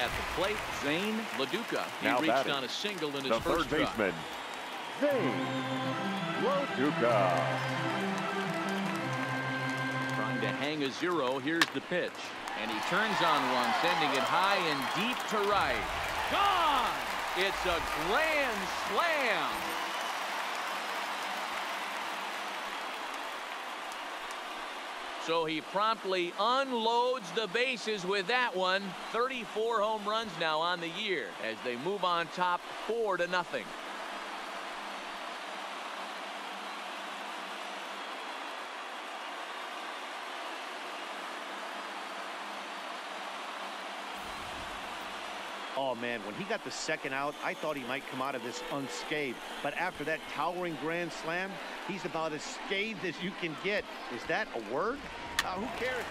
at the plate, Zane LaDuca. He Now reached batting, on a single in his The first third baseman, Zane LaDuca. Trying to hang a zero. Here's the pitch. And he turns on one, sending it high and deep to right. Gone! It's a grand slam. So he promptly unloads the bases with that one. 34 home runs now on the year as they move on top four to nothing. Oh, man, when he got the second out, I thought he might come out of this unscathed. But after that towering grand slam, he's about as scathed as you can get. Is that a word? Uh, who cares?